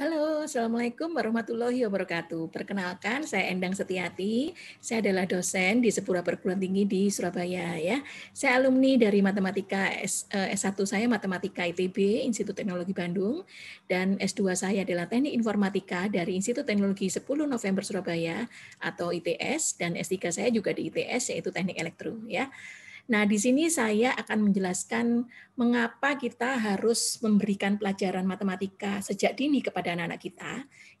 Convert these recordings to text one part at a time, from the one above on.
Halo, Assalamualaikum warahmatullahi wabarakatuh. Perkenalkan, saya Endang Setiati. Saya adalah dosen di sebuah perguruan tinggi di Surabaya. ya. Saya alumni dari Matematika S, eh, S1 saya Matematika ITB, Institut Teknologi Bandung, dan S2 saya adalah Teknik Informatika dari Institut Teknologi 10 November Surabaya atau ITS, dan S3 saya juga di ITS yaitu Teknik Elektro. ya. Nah, di sini saya akan menjelaskan mengapa kita harus memberikan pelajaran matematika sejak dini kepada anak-anak kita,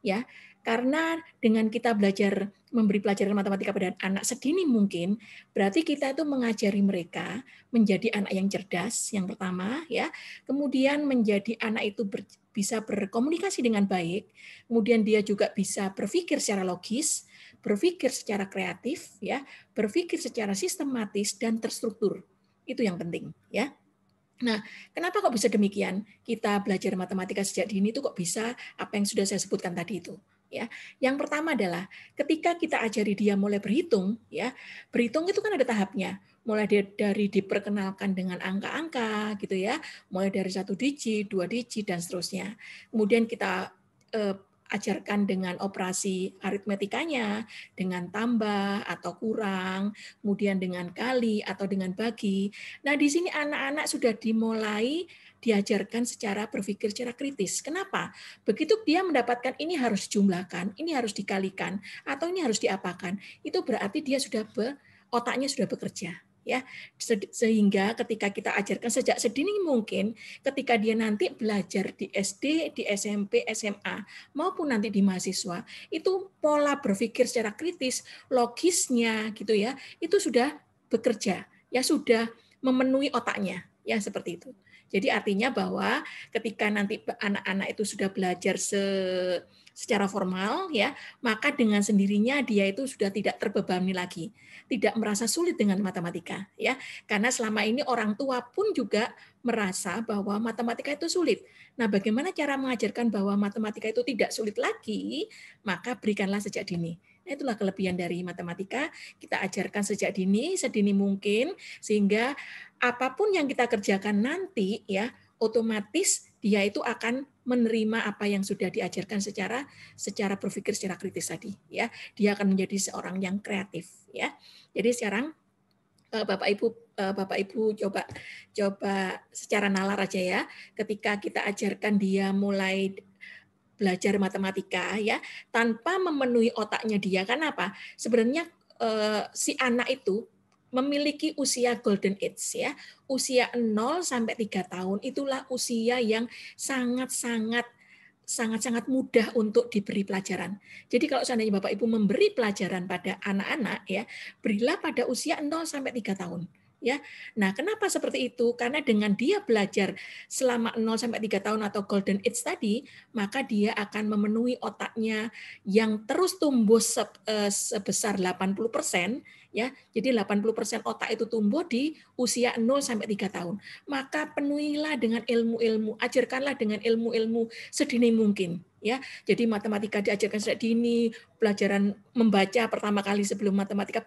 ya. Karena dengan kita belajar memberi pelajaran matematika pada anak sedini mungkin, berarti kita itu mengajari mereka menjadi anak yang cerdas yang pertama, ya. Kemudian menjadi anak itu ber, bisa berkomunikasi dengan baik, kemudian dia juga bisa berpikir secara logis, berpikir secara kreatif, ya, berpikir secara sistematis dan terstruktur. Itu yang penting, ya. Nah, kenapa kok bisa demikian? Kita belajar matematika sejak dini itu kok bisa apa yang sudah saya sebutkan tadi itu, ya. Yang pertama adalah ketika kita ajari dia mulai berhitung, ya. Berhitung itu kan ada tahapnya. Mulai dari diperkenalkan dengan angka-angka gitu ya, mulai dari satu digit, dua digit dan seterusnya. Kemudian kita eh, ajarkan dengan operasi aritmetikanya, dengan tambah atau kurang, kemudian dengan kali atau dengan bagi. Nah, di sini anak-anak sudah dimulai diajarkan secara berpikir secara kritis. Kenapa? Begitu dia mendapatkan ini harus dijumlahkan, ini harus dikalikan, atau ini harus diapakan, itu berarti dia sudah be, otaknya sudah bekerja ya sehingga ketika kita ajarkan sejak sedini mungkin ketika dia nanti belajar di SD, di SMP, SMA maupun nanti di mahasiswa itu pola berpikir secara kritis, logisnya gitu ya, itu sudah bekerja, ya sudah memenuhi otaknya, ya seperti itu. Jadi artinya bahwa ketika nanti anak-anak itu sudah belajar se secara formal ya, maka dengan sendirinya dia itu sudah tidak terbebani lagi, tidak merasa sulit dengan matematika ya. Karena selama ini orang tua pun juga merasa bahwa matematika itu sulit. Nah, bagaimana cara mengajarkan bahwa matematika itu tidak sulit lagi? Maka berikanlah sejak dini. Nah, itulah kelebihan dari matematika. Kita ajarkan sejak dini, sedini mungkin, sehingga apa pun yang kita kerjakan nanti, ya otomatis dia itu akan menerima apa yang sudah diajarkan secara secara berpikir secara kritis tadi ya. Dia akan menjadi seorang yang kreatif ya. Jadi sekarang eh, Bapak Ibu eh, Bapak Ibu coba coba secara nalar aja ya. Ketika kita ajarkan dia mulai belajar matematika ya tanpa memenuhi otaknya dia. Kan apa? Sebenarnya eh, si anak itu memiliki usia golden age ya usia 0 sampai 3 tahun itulah usia yang sangat-sangat sangat-sangat mudah untuk diberi pelajaran. Jadi kalau seandainya Bapak Ibu memberi pelajaran pada anak-anak ya, berilah pada usia 0 sampai 3 tahun ya. Nah, kenapa seperti itu? Karena dengan dia belajar selama 0 sampai 3 tahun atau golden age tadi, maka dia akan memenuhi otaknya yang terus tumbuh eh, sebesar 80% ya. Jadi 80% otak itu tumbuh di usia 0 sampai 3 tahun. Maka penuhilah dengan ilmu-ilmu, ajarkanlah dengan ilmu-ilmu sedini mungkin ya. Jadi matematika diajarkan sejak dini, pelajaran membaca pertama kali sebelum matematika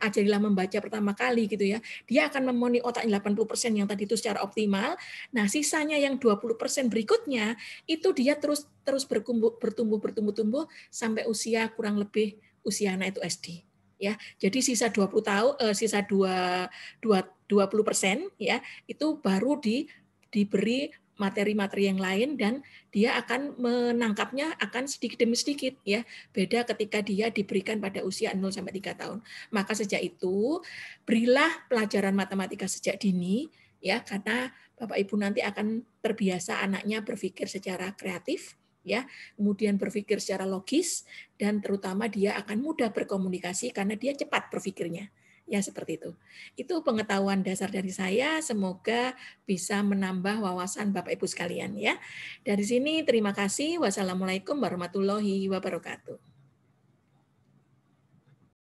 ajarilah membaca pertama kali gitu ya. Dia akan memenuhi otak 80% yang tadi itu secara optimal. Nah, sisanya yang 20% berikutnya itu dia terus terus bertumbuh bertumbuh bertumbuh tumbuh sampai usia kurang lebih usia anak itu SD ya. Jadi sisa 20 tahun eh, sisa 2 2 20% ya itu baru di diberi materi-materi yang lain dan dia akan menangkapnya akan sedikit demi sedikit ya. Beda ketika dia diberikan pada usia 0 sampai 3 tahun. Maka sejak itu berilah pelajaran matematika sejak dini ya karena Bapak Ibu nanti akan terbiasa anaknya berpikir secara kreatif ya, kemudian berpikir secara logis dan terutama dia akan mudah berkomunikasi karena dia cepat berpikirnya. Ya seperti itu. Itu pengetahuan dasar dari saya. Semoga bisa menambah wawasan Bapak Ibu sekalian ya. Dari sini terima kasih. Wassalamualaikum warahmatullahi wabarakatuh.